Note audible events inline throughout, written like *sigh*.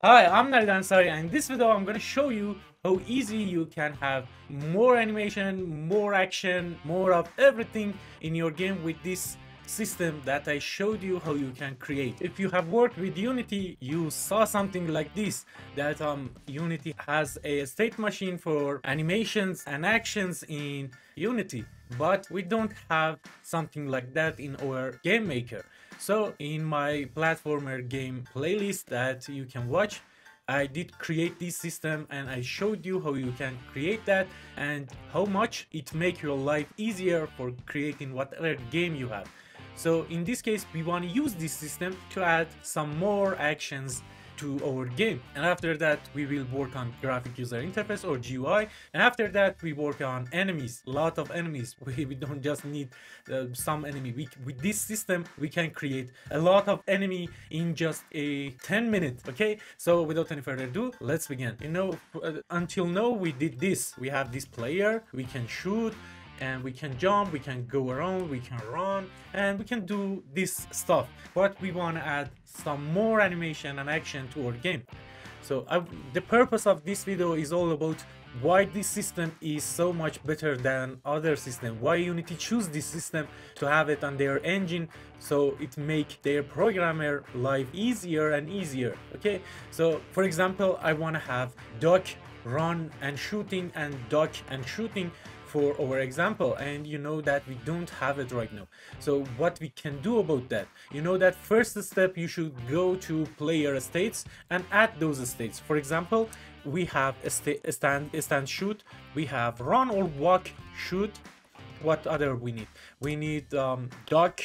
Hi, I'm Navid Ansari and in this video I'm going to show you how easy you can have more animation, more action, more of everything in your game with this system that I showed you how you can create. If you have worked with Unity, you saw something like this, that um, Unity has a state machine for animations and actions in Unity, but we don't have something like that in our game maker. So in my platformer game playlist that you can watch, I did create this system and I showed you how you can create that and how much it make your life easier for creating whatever game you have. So in this case, we want to use this system to add some more actions to our game. And after that we will work on graphic user interface or GUI and after that we work on enemies a lot of enemies. *laughs* We, we don't just need uh, some enemy. We, with this system we can create a lot of enemy in just a 10 minutes okay? So without any further ado let's begin. You know uh, until now we did this. We have this player. We can shoot and we can jump, we can go around, we can run, and we can do this stuff. But we want to add some more animation and action to our game. So I, the purpose of this video is all about why this system is so much better than other system why unity choose this system to have it on their engine so it make their programmer life easier and easier okay so for example i want to have duck run and shooting and duck and shooting for our example and you know that we don't have it right now. So what we can do about that? You know that first step you should go to player states and add those states. For example we have a stand stand shoot we have run or walk shoot. What other we need? We need um duck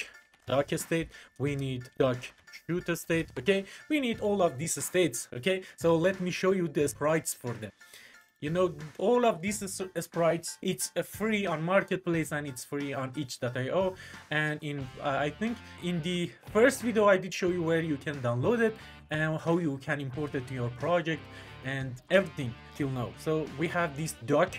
duck state. We need duck shoot state okay? We need all of these states okay? So let me show you the sprites for them you know all of these sprites it's free on marketplace and it's free on itch.io and in uh, i think in the first video i did show you where you can download it and how you can import it to your project and everything till now. So we have this duck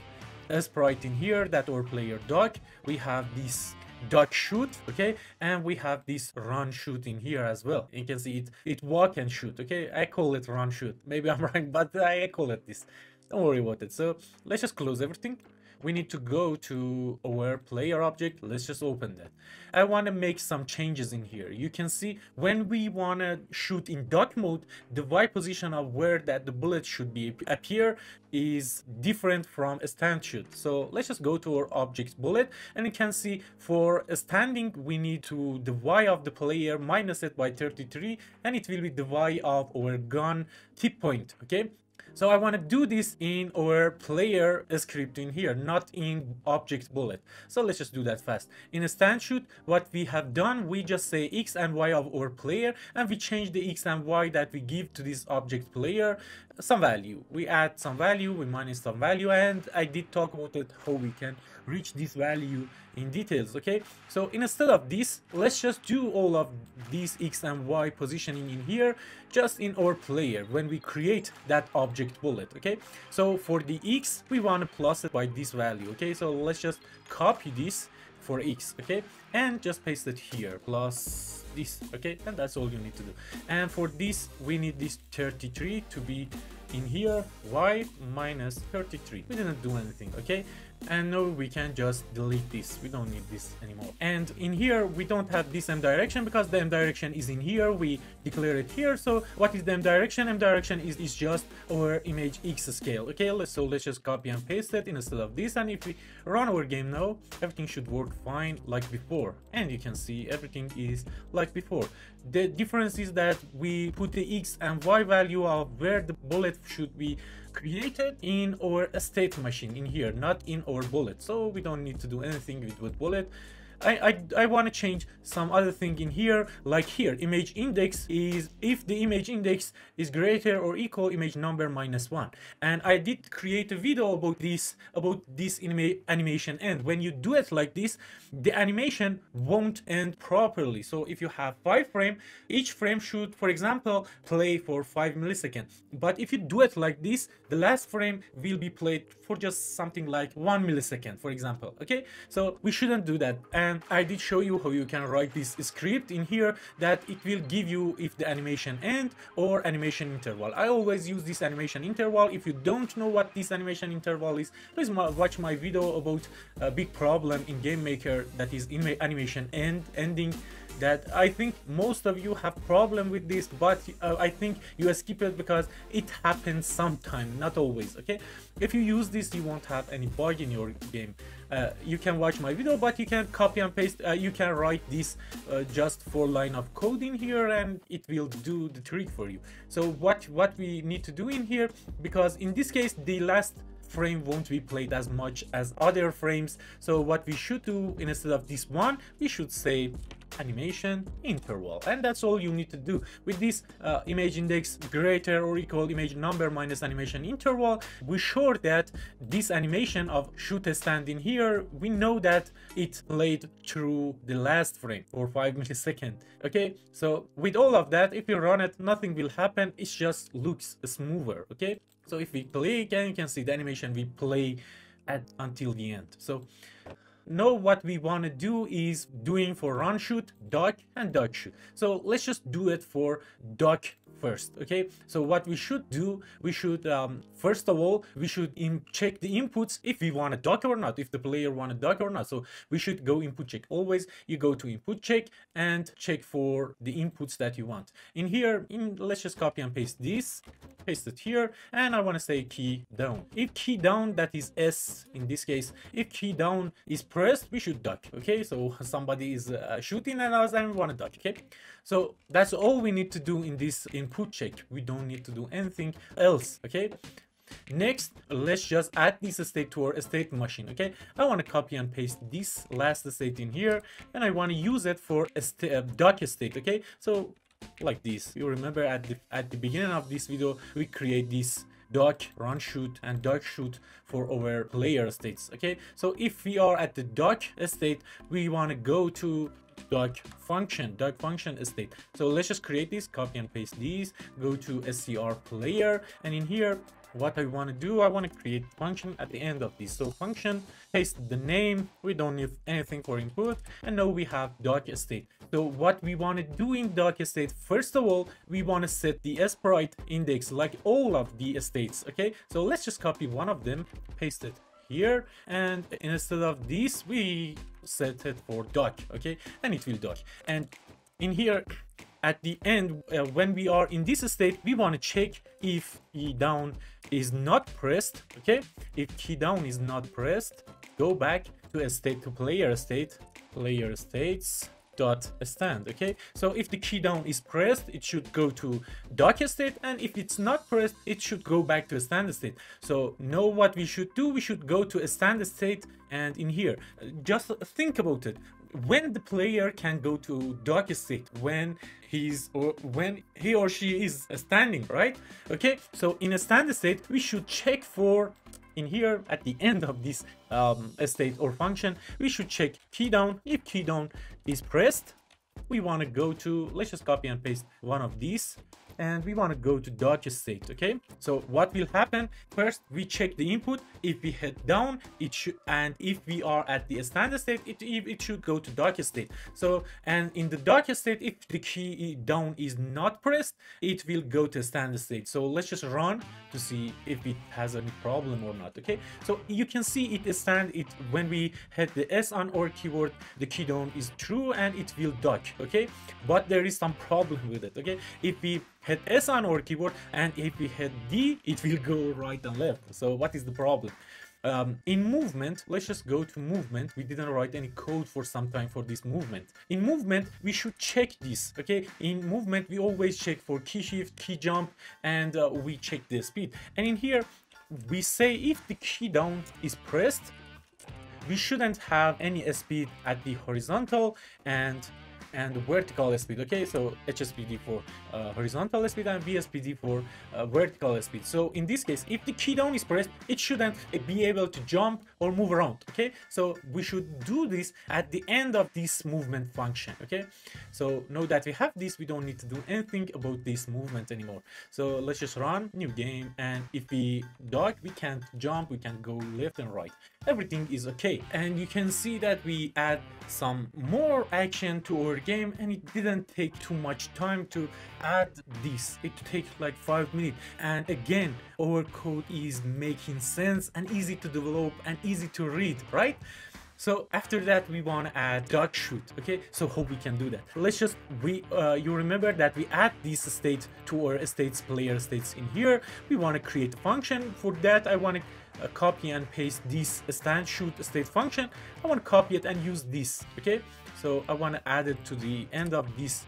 sprite in here that our player duck we have this duck shoot okay? And we have this run shoot in here as well. You can see it it walk and shoot okay? I call it run shoot. Maybe i'm *laughs* wrong but i call it this don't worry about it. So let's just close everything. We need to go to our player object. Let's just open that. I want to make some changes in here. You can see when we want to shoot in dot mode, the Y position of where that the bullet should be appear is different from a stand shoot. So let's just go to our object bullet and you can see for a standing, we need to the Y of the player minus it by 33 and it will be the Y of our gun tip point. Okay. So I want to do this in our player script in here, not in object bullet. So let's just do that fast. In a stand shoot, what we have done, we just say x and y of our player, and we change the x and y that we give to this object player some value. We add some value, we minus some value, and I did talk about it, how we can reach this value in details, okay? So instead of this, let's just do all of these x and y positioning in here, just in our player, when we create that object bullet, okay? So for the x, we want to plus it by this value, okay? So let's just copy this for x, okay? And just paste it here, plus this okay? And that's all you need to do. And for this we need this 33 to be in here y minus 33 we didn't do anything okay and now we can just delete this. We don't need this anymore. And in here we don't have this m direction because the m direction is in here. We declare it here. So what is the m direction? M direction is, is just our image x scale. Okay let's, so let's just copy and paste it instead of this. And if we run our game now everything should work fine like before. And you can see everything is like before. The difference is that we put the x and y value of where the bullet should be created in our state machine in here, not in our bullet. So we don't need to do anything with, bullet. I, I, I want to change some other thing in here, like here, image index is if the image index is greater or equal image number minus one. And I did create a video about this, about this anima animation and When you do it like this, the animation won't end properly. So if you have five frame, each frame should, for example, play for five milliseconds. But if you do it like this, the last frame will be played for just something like one millisecond, for example. Okay, so we shouldn't do that. And and I did show you how you can write this script in here that it will give you if the animation end or animation interval. I always use this animation interval. If you don't know what this animation interval is, please watch my video about a big problem in Game Maker that is in animation end ending that I think most of you have problem with this but uh, I think you skip it because it happens sometime not always okay? If you use this you won't have any bug in your game. Uh, you can watch my video but you can copy and paste uh, you can write this uh, just four line of code in here and it will do the trick for you. So what what we need to do in here because in this case the last frame won't be played as much as other frames. So what we should do instead of this one we should say animation interval. And that's all you need to do. With this uh, image index greater or equal image number minus animation interval we sure that this animation of shoot a stand in here we know that it played through the last frame for 5 *laughs* millisecond okay? So with all of that if you run it nothing will happen. It just looks smoother okay? So if we play again you can see the animation we play at until the end. So know what we want to do is doing for run shoot, duck, and duck shoot. So let's just do it for duck first okay? So what we should do we should um, first of all we should check the inputs if we want to duck or not if the player want to duck or not. So we should go input check. Always you go to input check and check for the inputs that you want. In here in let's just copy and paste this paste it here and i want to say key down. If key down that is s in this case. If key down is pressed we should duck okay? So *laughs* somebody is uh, shooting at us and we want to duck okay? So that's all we need to do in this input check. We don't need to do anything else, okay? Next, let's just add this state to our state machine, okay? I want to copy and paste this last state in here, and I want to use it for a, st uh, duck state, okay? So, like this. You remember at the, at the beginning of this video, we create this duck, run shoot, and duck shoot for our player states, okay? So if we are at the duck state, we want to go to duck function duck function state so let's just create this copy and paste these go to scr player and in here what I want to do, I want to create function at the end of this. So function, paste the name, we don't need anything for input, and now we have duck state. So what we want to do in duck state, first of all, we want to set the sprite index like all of the states, okay? So let's just copy one of them, paste it here and instead of this we set it for duck okay? And it will duck and in here at the end uh, when we are in this state we want to check if key down is not pressed okay? If key down is not pressed go back to a state to player state player states dot stand okay? So if the key down is pressed it should go to duck state and if it's not pressed it should go back to a stand state. So know what we should do? We should go to a stand state and in here. Just think about it. When the player can go to duck state when he's or when he or she is standing right? Okay? So in a stand state we should check for in here at the end of this um, state or function we should check key down. If key down is pressed we want to go to let's just copy and paste one of these and we want to go to duck state okay? So what will happen? First we check the input. If we head down it should and if we are at the standard state it it should go to duck state. So and in the duck state if the key down is not pressed it will go to standard state. So let's just run to see if it has any problem or not okay? So you can see it stand it when we hit the s on our keyboard the key down is true and it will duck okay? But there is some problem with it okay? If we hit S on our keyboard and if we hit D it will go right and left so what is the problem um, in movement, let's just go to movement. We didn't write any code for some time for this movement. In movement, we should check this, okay? In movement, we always check for key shift, key jump, and uh, we check the speed. And in here, we say if the key down is pressed, we shouldn't have any speed at the horizontal and and vertical speed okay? So hspd for uh, horizontal speed and vspd for uh, vertical speed. So in this case if the key down is pressed it shouldn't be able to jump or move around okay? So we should do this at the end of this movement function okay? So now that we have this we don't need to do anything about this movement anymore. So let's just run new game and if we duck we can't jump we can go left and right everything is okay. And you can see that we add some more action to our game and it didn't take too much time to add this. It takes like five minutes. And again our code is making sense and easy to develop and easy to read right? So after that we want to add duck shoot okay? So hope we can do that. Let's just we uh, you remember that we add these states to our states player states in here. We want to create a function. For that i want to uh, copy and paste this stand shoot state function. I want to copy it and use this okay? So i want to add it to the end of this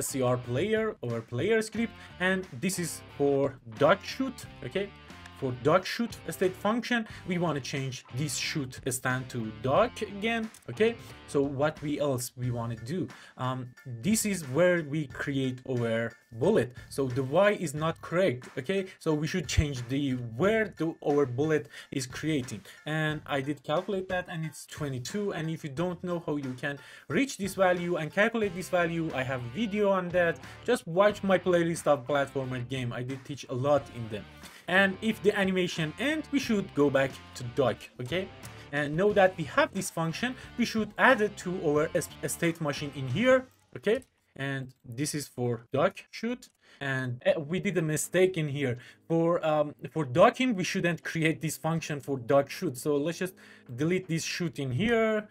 scr player or player script and this is for duck shoot okay for duck shoot state function we want to change this shoot stand to duck again okay? So what we else we want to do? Um, this is where we create our bullet. So the y is not correct okay? So we should change the where the our bullet is creating. And i did calculate that and it's 22 and if you don't know how you can reach this value and calculate this value i have video on that. Just watch my playlist of platformer game. I did teach a lot in them and if the animation ends we should go back to duck okay? And know that we have this function we should add it to our state machine in here okay and this is for duck shoot. And eh, we did a mistake in here. For um for ducking we shouldn't create this function for duck shoot. So let's just delete this shoot in here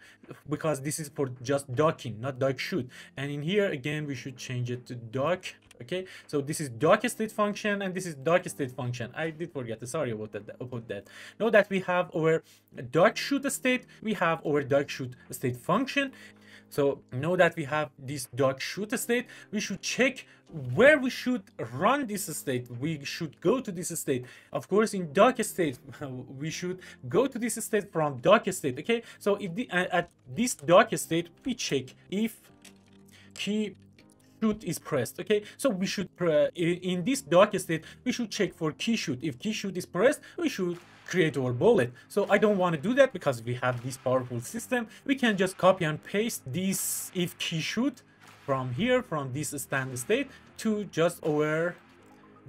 because this is for just ducking not duck shoot. And in here again we should change it to duck okay? So this is duck state function and this is duck state function. I did forget. Sorry about that about that. Know that we have our duck shoot state we have our duck shoot state function so know that we have this duck shoot state. We should check where we should run this state. We should go to this state. Of course in duck state *laughs* we should go to this state from duck state okay? So if the, at this duck state we check if key shoot is pressed okay? So we should uh, in this duck state we should check for key shoot. If key shoot is pressed we should create our bullet. So i don't want to do that because we have this powerful system. We can just copy and paste this if key shoot from here from this stand state to just our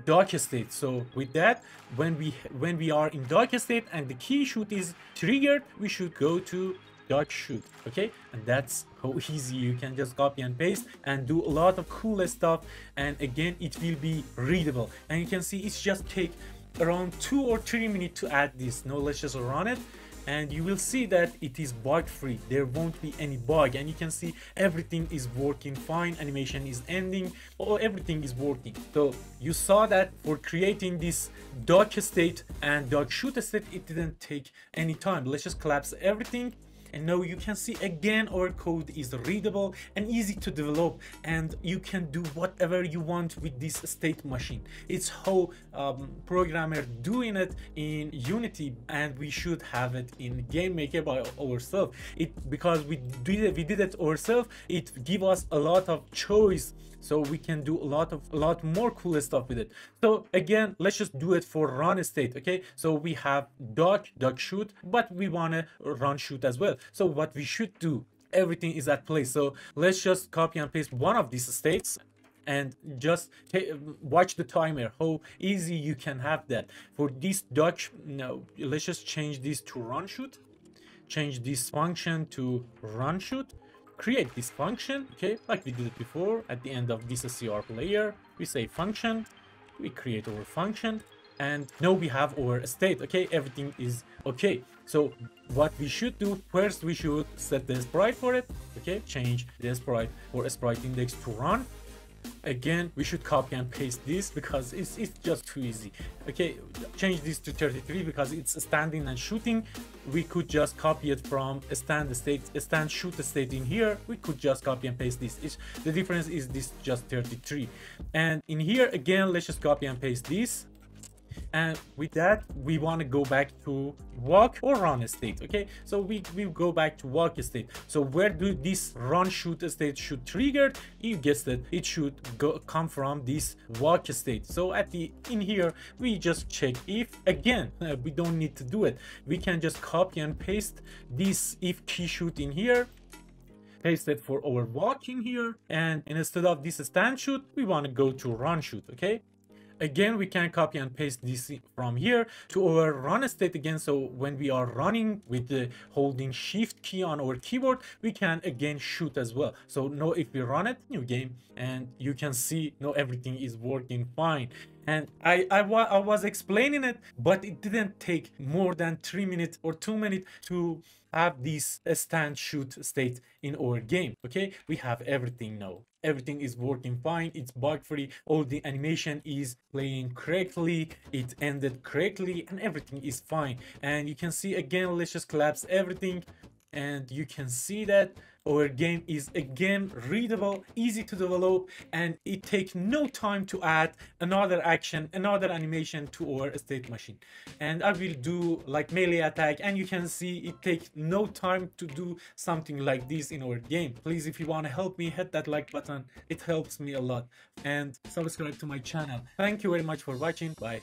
dark state. So with that when we when we are in dark state and the key shoot is triggered we should go to dark shoot okay? And that's how easy you can just copy and paste and do a lot of cool stuff. And again it will be readable. And you can see it's just take around two or three minutes to add this. Now let's just run it. And you will see that it is bug free. There won't be any bug. And you can see everything is working fine. Animation is ending. Or everything is working. So you saw that for creating this duck state and duck shoot state it didn't take any time. Let's just collapse everything and now you can see again our code is readable and easy to develop and you can do whatever you want with this state machine. It's how um, programmer doing it in unity and we should have it in game maker by ourselves. It because we did it we did it ourselves it give us a lot of choice so we can do a lot of a lot more cool stuff with it. So again let's just do it for run state okay? So we have duck duck shoot but we want to run shoot as well. So what we should do everything is at place so let's just copy and paste one of these states and just watch the timer how easy you can have that. For this duck no let's just change this to run shoot change this function to run shoot create this function, okay, like we did it before. At the end of this SCR player, we say function, we create our function, and now we have our state, okay, everything is okay. So what we should do, first we should set the sprite for it, okay, change the sprite for sprite index to run, again we should copy and paste this because it's, it's just too easy. Okay change this to 33 because it's standing and shooting. We could just copy it from a stand state stand shoot state in here. We could just copy and paste this. It's, the difference is this just 33 and in here again let's just copy and paste this and with that we want to go back to walk or run state okay? So we we go back to walk state. So where do this run shoot state should trigger? You guessed it it should go come from this walk state. So at the in here we just check if again *laughs* we don't need to do it. We can just copy and paste this if key shoot in here paste it for our walking here and instead of this stand shoot we want to go to run shoot okay again we can copy and paste this from here to our run state again. So when we are running with the holding shift key on our keyboard we can again shoot as well. So now if we run it new game and you can see now everything is working fine. And I, I, wa I was explaining it but it didn't take more than three minutes or two minutes to have this stand shoot state in our game. Okay? We have everything now everything is working fine it's bug free all the animation is playing correctly it ended correctly and everything is fine. And you can see again let's just collapse everything and you can see that our game is again readable easy to develop and it takes no time to add another action another animation to our state machine. And i will do like melee attack and you can see it takes no time to do something like this in our game. Please if you want to help me hit that like button. It helps me a lot. And subscribe to my channel. Thank you very much for watching. Bye